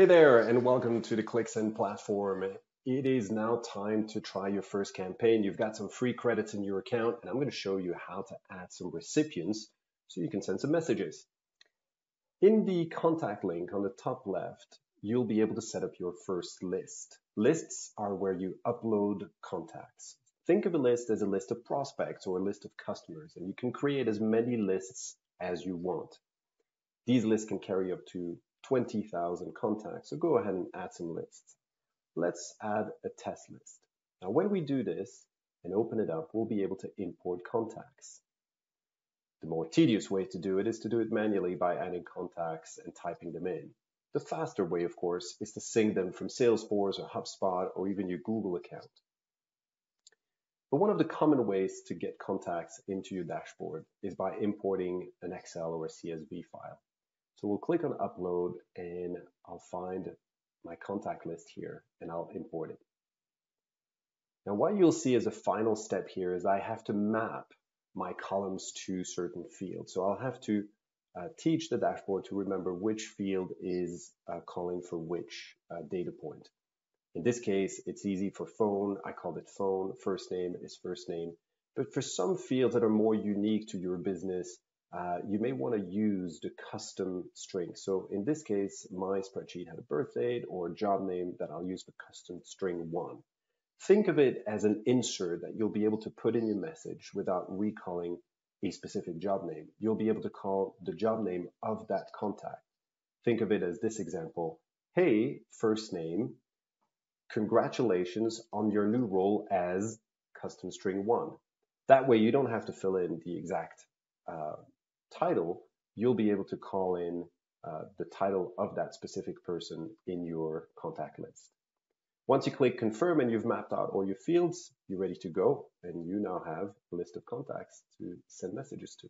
Hey there, and welcome to the ClickSend platform. It is now time to try your first campaign. You've got some free credits in your account, and I'm going to show you how to add some recipients so you can send some messages. In the contact link on the top left, you'll be able to set up your first list. Lists are where you upload contacts. Think of a list as a list of prospects or a list of customers, and you can create as many lists as you want. These lists can carry up to 20,000 contacts, so go ahead and add some lists. Let's add a test list. Now, when we do this and open it up, we'll be able to import contacts. The more tedious way to do it is to do it manually by adding contacts and typing them in. The faster way, of course, is to sync them from Salesforce or HubSpot or even your Google account. But one of the common ways to get contacts into your dashboard is by importing an Excel or a CSV file. So we'll click on upload and I'll find my contact list here and I'll import it. Now what you'll see as a final step here is I have to map my columns to certain fields. So I'll have to uh, teach the dashboard to remember which field is uh, calling for which uh, data point. In this case, it's easy for phone. I called it phone. First name is first name. But for some fields that are more unique to your business, uh, you may want to use the custom string. So in this case, my spreadsheet had a birth date or a job name that I'll use for custom string one. Think of it as an insert that you'll be able to put in your message without recalling a specific job name. You'll be able to call the job name of that contact. Think of it as this example. Hey, first name, congratulations on your new role as custom string one. That way you don't have to fill in the exact uh, title, you'll be able to call in uh, the title of that specific person in your contact list. Once you click confirm and you've mapped out all your fields, you're ready to go and you now have a list of contacts to send messages to.